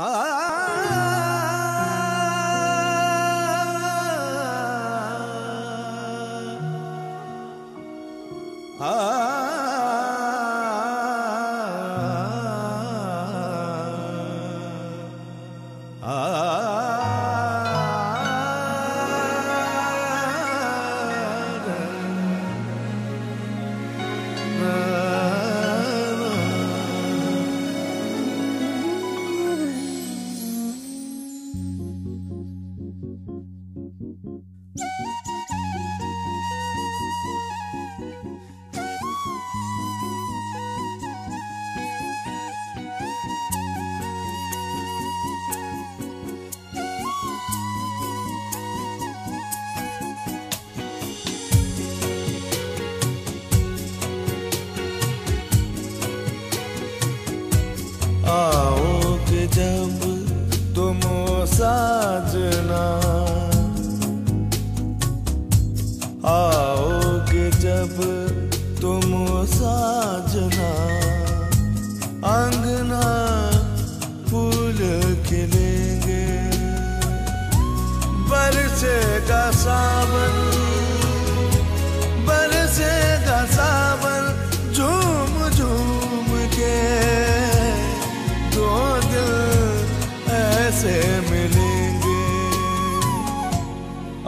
ah, आओगे ऐसे मिलेंगे।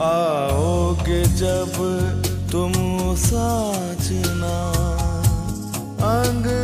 आओगे जब तुम साजना। अंगना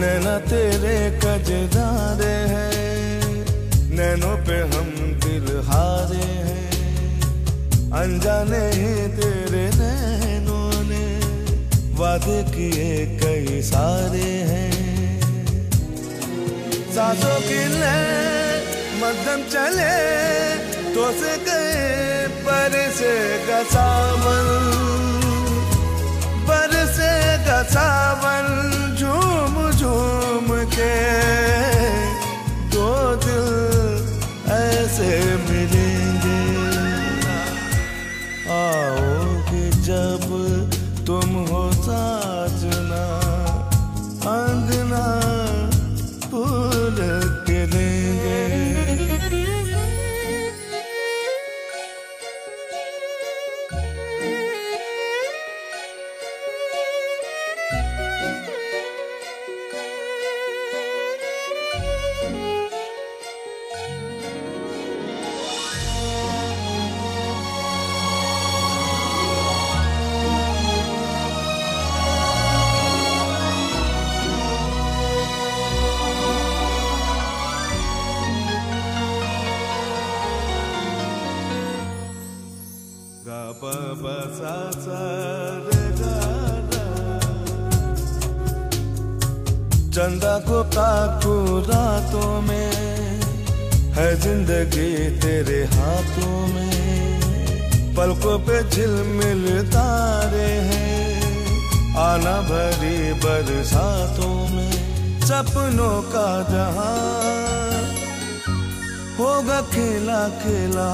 नैना तेरे कजदारे हैं। नैनों पे हम दिल हारे हैं। अनजाने ही तेरे नैनों ने वादे किए कई सारे हैं। सासों की ले मध्यम चले तो से गए पर से गसावन बरसेगा सावन। झूम चंदा को काकू रातों में है ज़िंदगी तेरे हाथों में, पलकों पे झिलमिल तारे हैं, आना भरी बरसातों में, सपनों का जहाँ होगा खेला खिला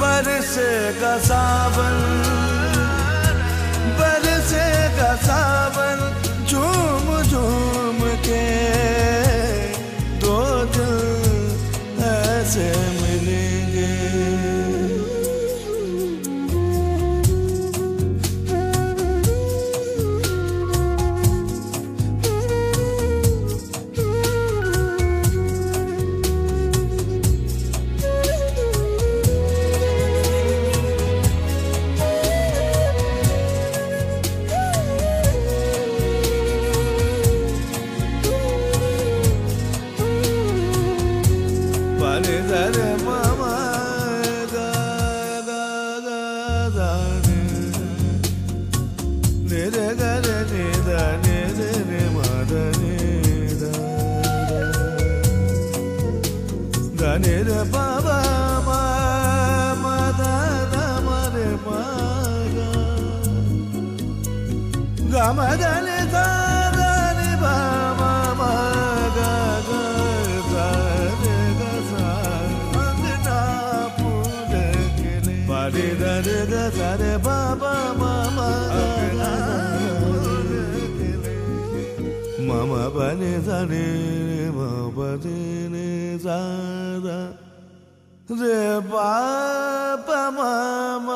बरसेगा सावन बरसेगा सावन झूम झूम के। Ramadan మమ పని దని మని జాద రే పాప మమ